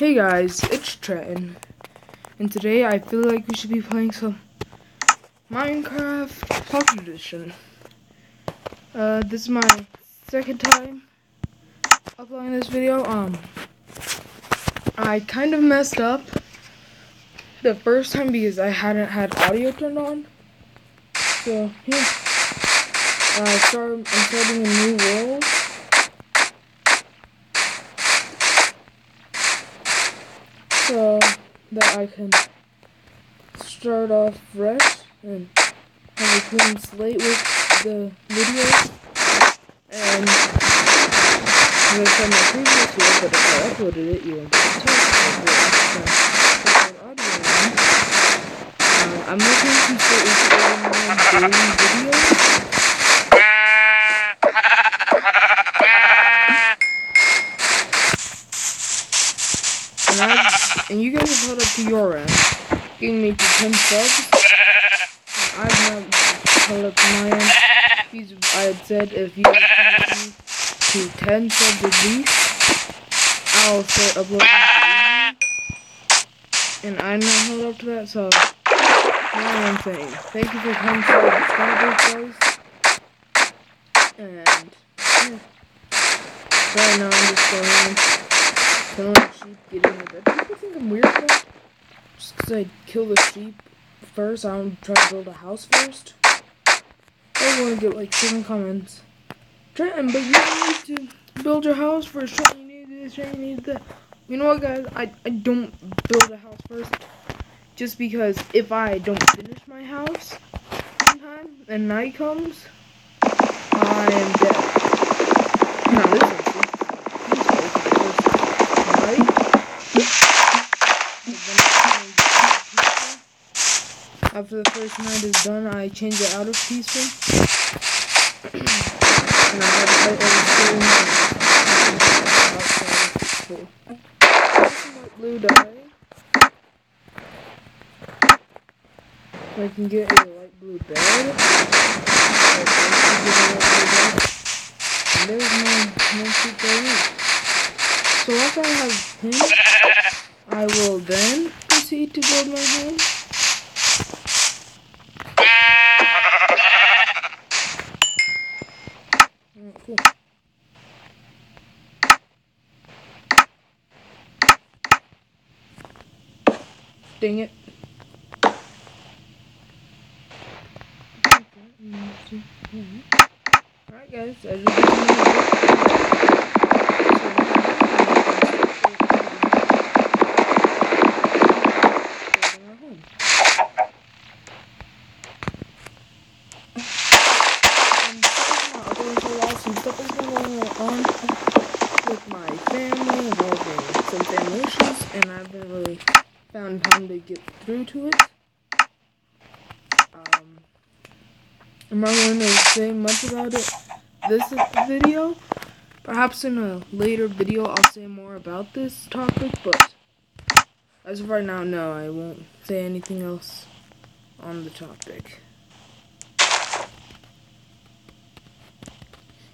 Hey guys, it's Trenton, and today I feel like we should be playing some Minecraft Pocket Edition. Uh, this is my second time uploading this video. Um, I kind of messed up the first time because I hadn't had audio turned on. So, yeah. Uh, I start, I'm starting a new world. so that I can start off fresh and have a clean slate with the video. And as I said my previous video, but if I uploaded it, you won't get to uh, I'm looking to start recording daily videos. And, I, and you guys have held up to your end, getting me to 10 subs. And I've not held up to my end. These, I had said if you to 10 subs at least, I'll start uploading And I'm not held up to that, so what I'm saying. Thank you for 10 subscribers, guys. And, yeah. Right now I'm just going killing sheep, getting the bed. People think I'm weird. Just because I kill the sheep first, I don't try to build a house first. I want to get like seven comments. Trenton, but you need to build your house first. Trenton, you need this, Trenton, you need that. You know what, guys? I, I don't build a house first. Just because if I don't finish my house in time and night comes, I am dead. Now, this After the first night is done, I change it out of peaceful. and I had to fight over blue dye. I can get a light blue bed. There's no, no there So after I have him, I will then proceed to build my home. Dang it. Alright guys, as you can some stuff has been going on with my family involving some family issues and I haven't really get through to it. Um, I'm not going to say much about it this video. Perhaps in a later video I'll say more about this topic, but as of right now, no, I won't say anything else on the topic.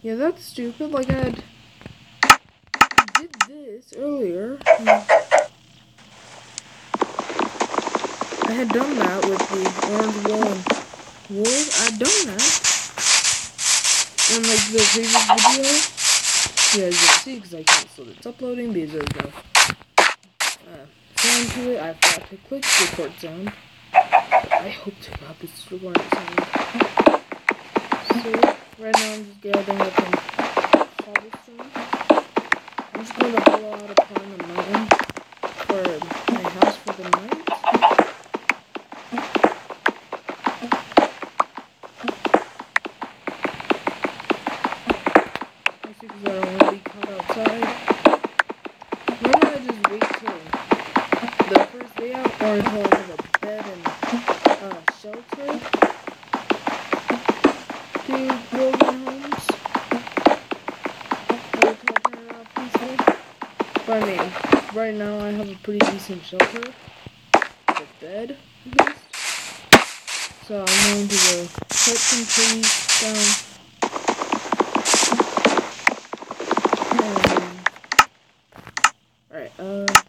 Yeah, that's stupid. Like, I did this earlier. I had done that with the orange wool. I'd done that. In, like, the previous video. You guys didn't see because I canceled it's uploading because there's no uh, sound to it. I forgot to click record sound. I hope to God this is sound. So, Right now I'm just gathering up some cobblestone. I'm just going to hollow out a upon the mountain for my house for the night. I don't want to be caught outside. Normally I just wait till the first day out or until I have a bed and uh, shelter to build my homes. But I mean, right now I have a pretty decent shelter. A bed, at least. So I'm going to go cut some trees down. Alright, okay.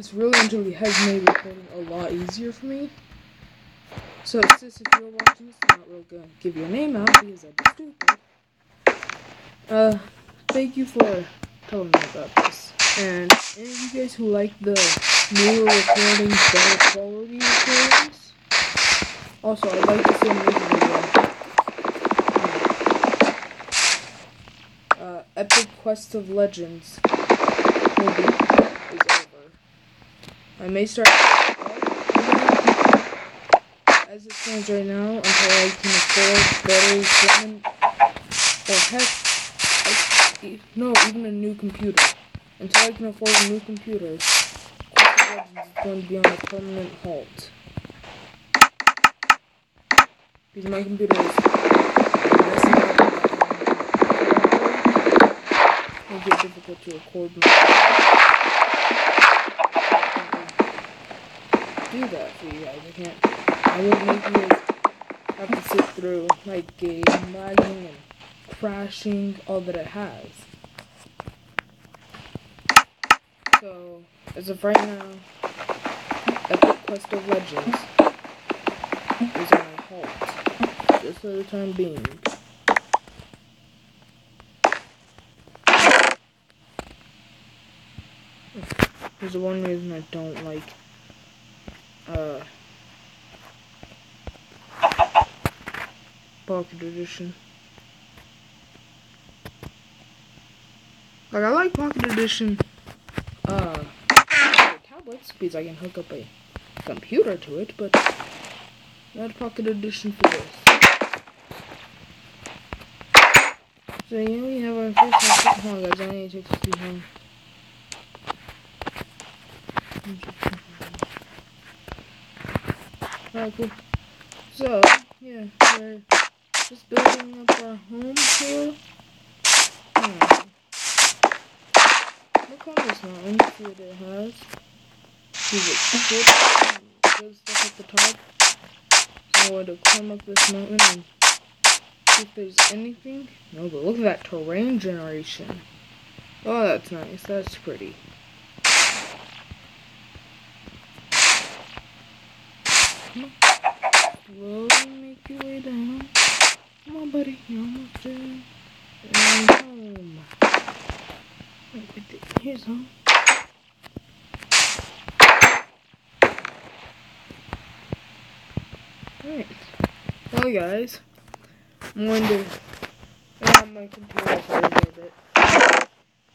This really and truly has made recording a lot easier for me. So, sis, if you're watching this, I'm not real gonna give your name out because I'd be stupid. Uh, thank you for telling me about this. And any of you guys who like the newer recordings, better quality recordings, also, I'd like this video, uh, Epic Quest of Legends will be, is over. I may start as it stands right now until I can afford better equipment or heck, I, no, even a new computer. Until I can afford a new computer, Quest Legends is going to be on a permanent halt. Because my computer is messing up. It'll get difficult to record do that for you guys. I can't. I won't make you have to sit through like game lagging and crashing, all that it has. So, as of right now, Epic Quest of Legends is on halt, just for the time being. There's the one reason I don't like uh Pocket Edition. Like I like Pocket Edition uh tablets because I can hook up a computer to it, but not Pocket Edition for this. So yeah, we have our first one. Hold on guys, I need to take this home. Alright. So, yeah, we're just building up our home here. Hmm. Look on this mountain, see what it has. See what good, stuff at the top. So going to climb up this mountain and see if there's anything. No, but look at that terrain generation. Oh, that's nice. That's pretty. Come on. Slowly make your way down. Come on, buddy. You're almost there. And home. Here's home. Alright. Well, guys. I'm going to have my computer for a little bit.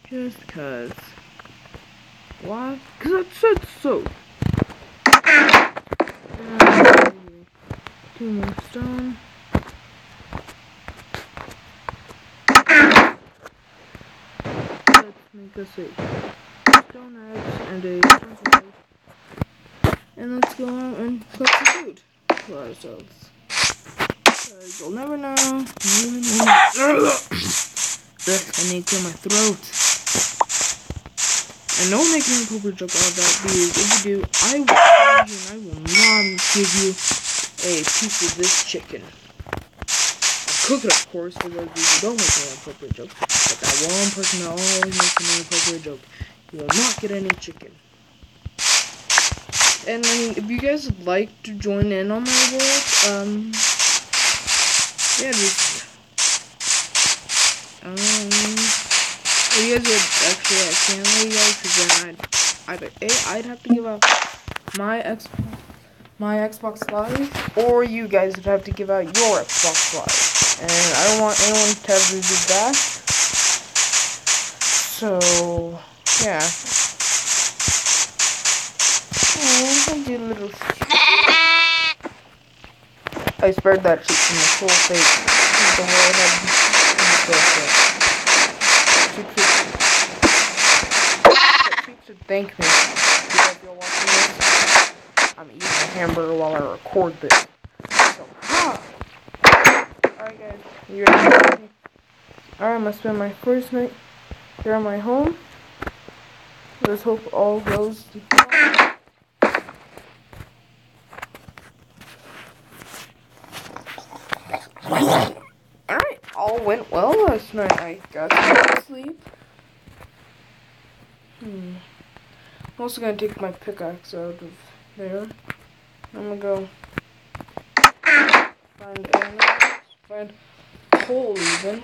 Just because. Why? Because I said so. Two more stone. Make stone axe and a sword. And let's go out and cook some food for ourselves. Because you'll never know. You will never. I need to clear my throat. And don't make me appropriate joke all that because if you do, I will and I will not give you a piece of this chicken. Cook it, of course, for those of you who don't make an inappropriate joke. But that one person that always makes an inappropriate joke, you will not get any chicken. And mean, if you guys would like to join in on my world, um, yeah, just, um, if you guys would actually, let you guys, because then I'd, either A, I'd have to give up my Xbox my Xbox Live, or you guys would have to give out your Xbox Live. And I don't want anyone to ever do that. So, yeah. Oh, I a little. I spared that shit from the whole face. The whole head. Should thank me. Because hamburger while I record this. So, ha! Alright you ready? Alright, I'm gonna spend my first night here at my home. Let's hope all goes to Alright, all went well last night. I got some sleep. Hmm. I'm also gonna take my pickaxe out of there. I'm gonna go find animals, find coal even.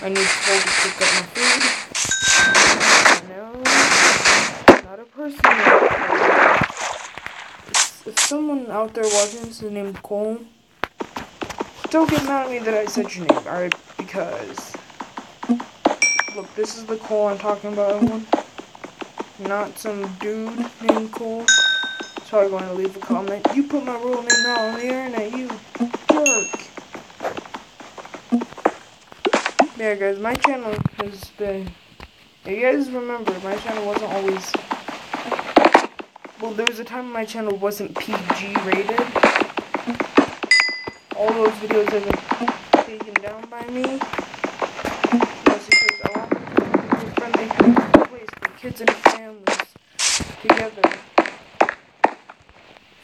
I need to coal to cook up my food. No, not a person. If, someone out there watching is named Cole, don't get mad at me that I said your name, alright? Because, look, this is the coal I'm talking about, everyone not some dude named Cole. So I'm going to leave a comment. You put my real name out on the internet, you Yeah, guys, my channel has been. You guys remember, my channel wasn't always. Well, there was a time my channel wasn't PG rated. All those videos have been taken down by me. That's because I want to be friendly place for kids and families together.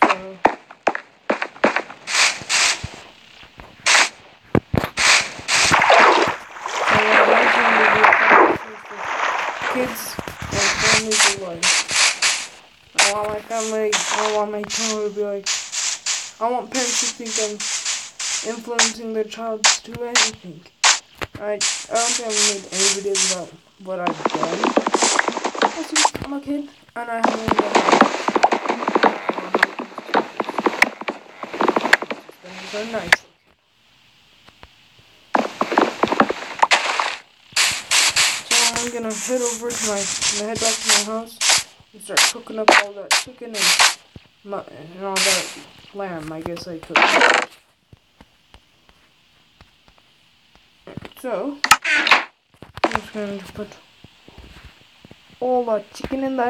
So kids and families alike. I want my family, I want my channel to be like, I want parents to think I'm influencing their child to do anything. I, I don't think I've made any videos about what I've done. I'm a kid and I have so nice. So I'm gonna head over to my, head back to my house and start cooking up all that chicken and mutton and all that lamb. I guess I cooked. So I'm just going to put all the chicken in there.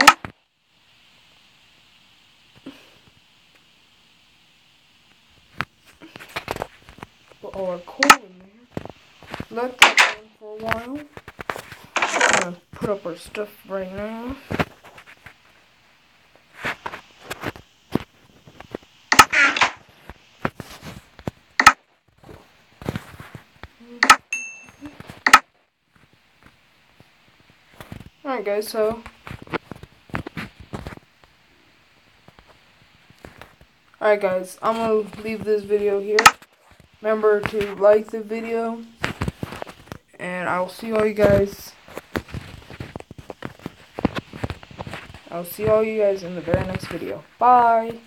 Put all our coal in there. Let that for a while. Gonna put up our stuff right now. Alright guys, so Alright guys, I'm gonna leave this video here. Remember to like the video. And I'll see all you guys. I'll see all you guys in the very next video. Bye!